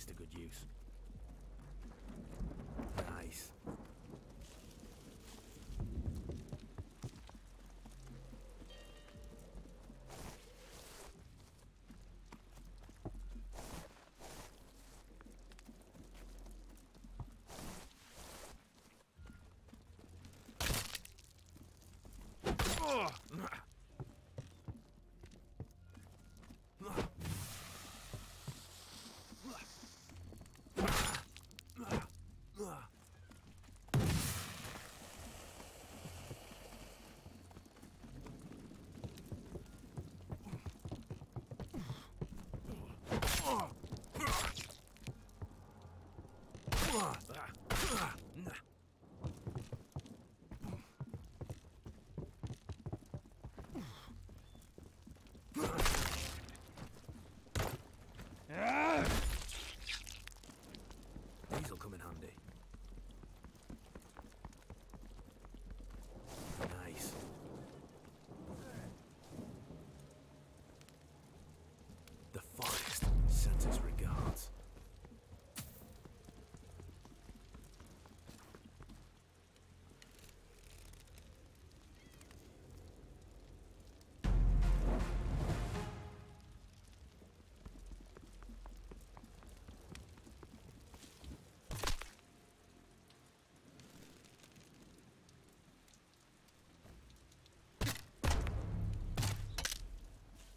this to good use. Nice. These'll come in handy. Nice. The forest sends its regards.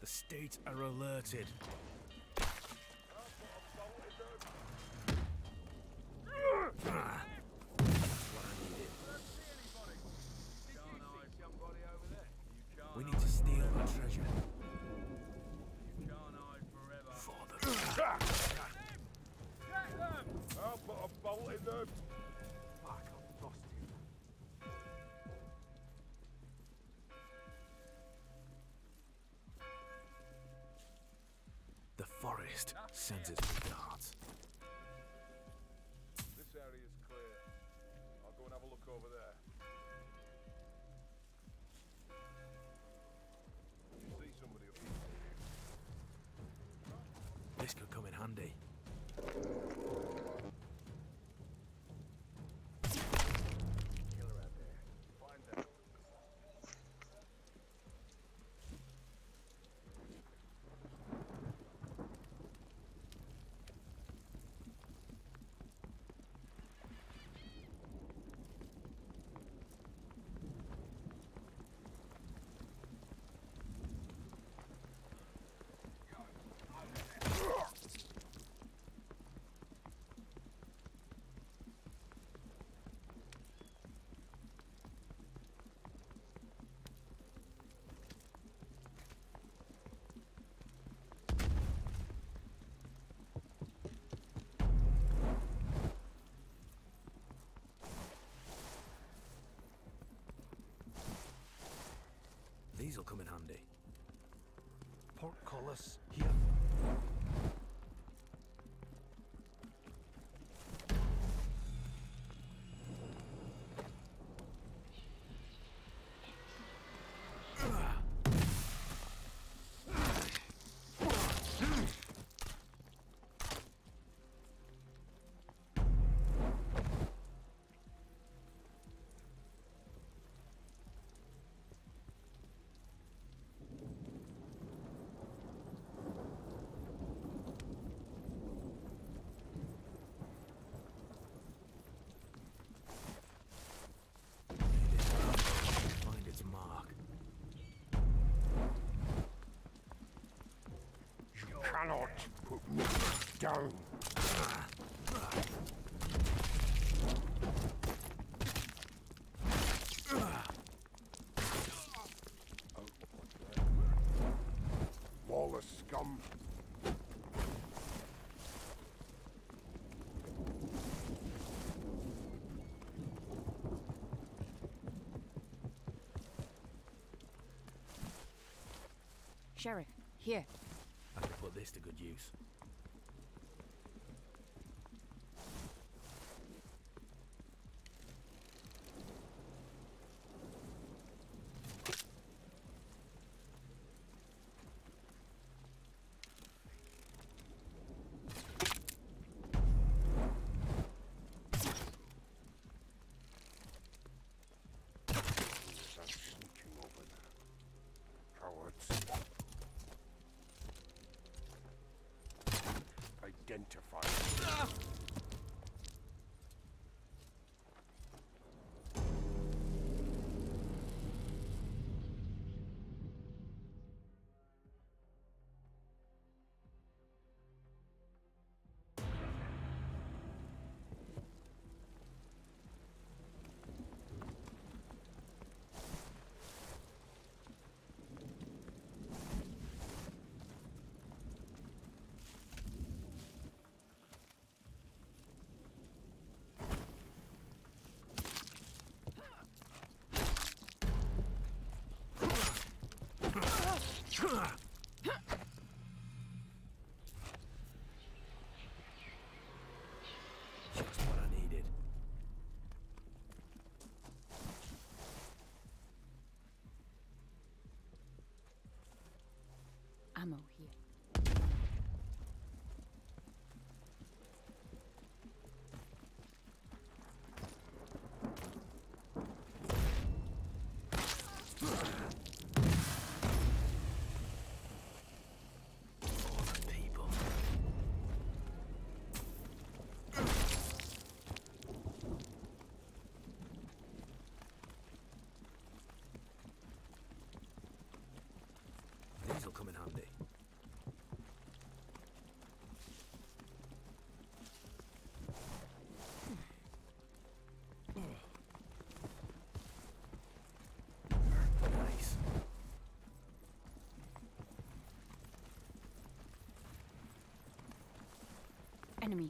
The states are alerted. Sends its regards. This area's clear. I'll go and have a look over there. You see somebody up here? This could come in handy. These'll come in handy. Portcullis here. Cannot put me down. Scum. Sheriff, here. Put this to good use. Begin Ammo here. Enemy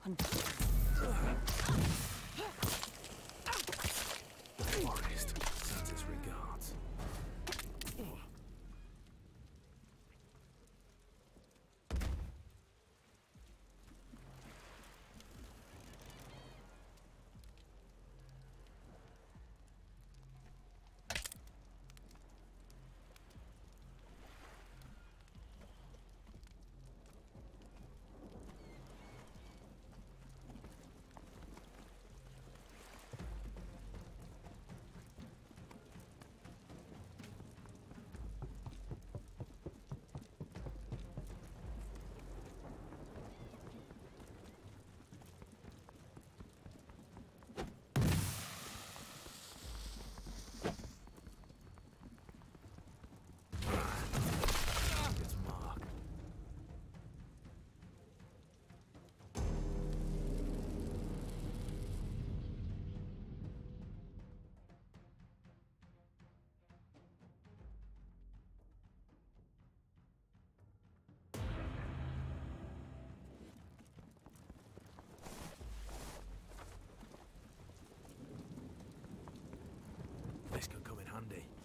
This could come in handy.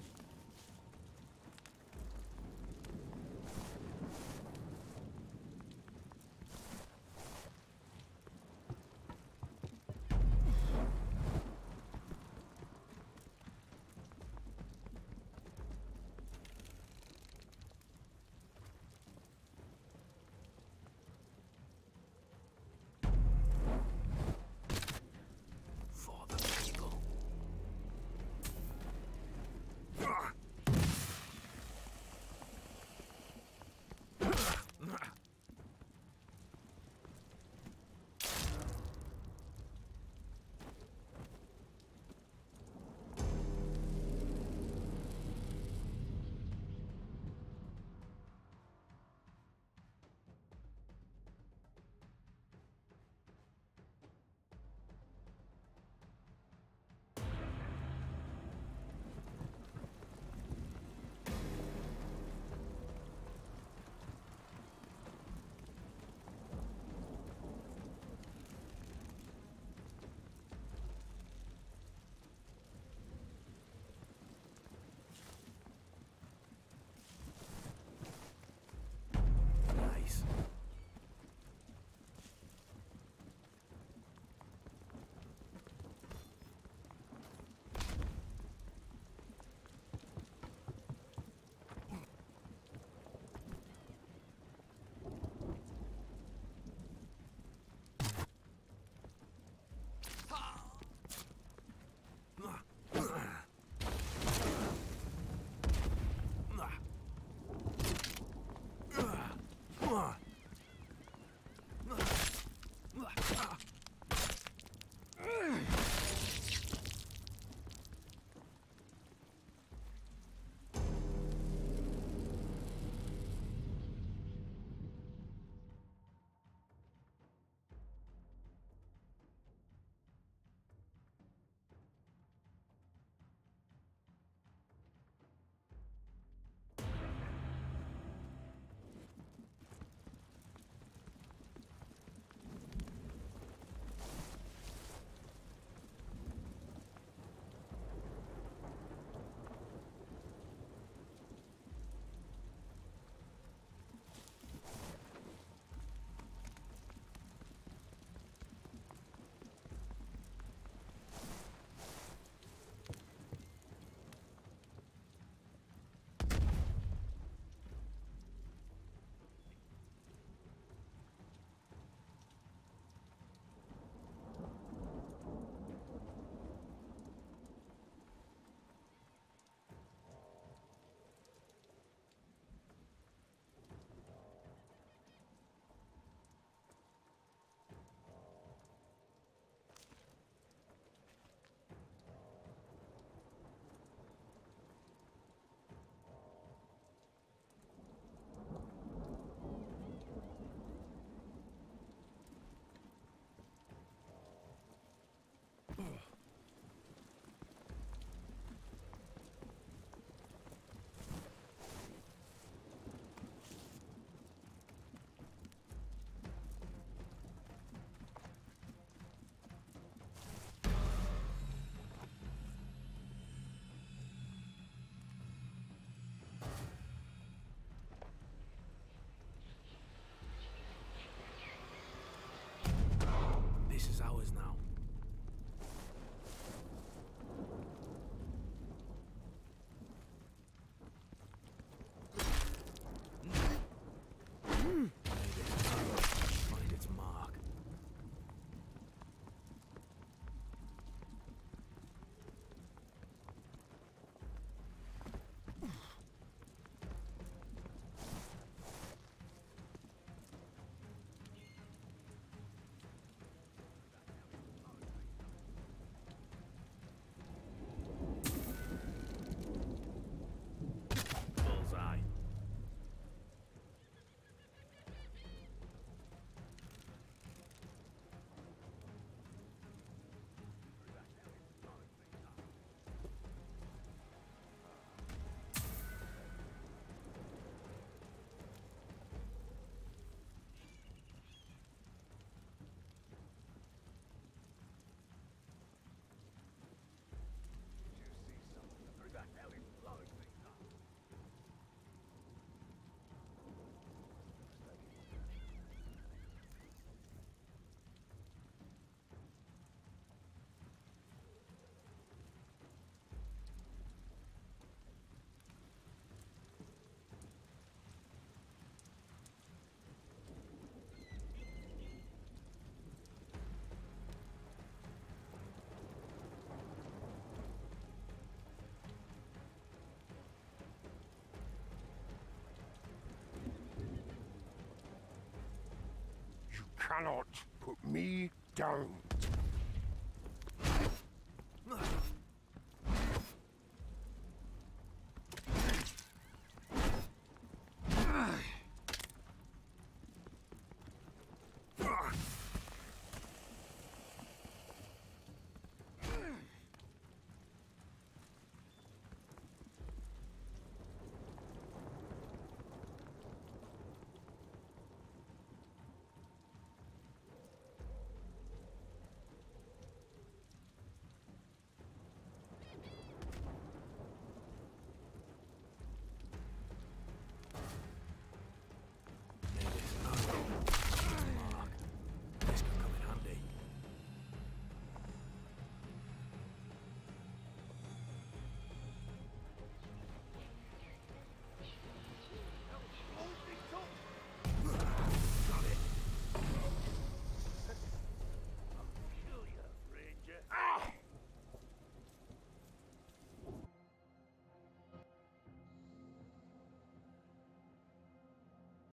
Cannot put me down.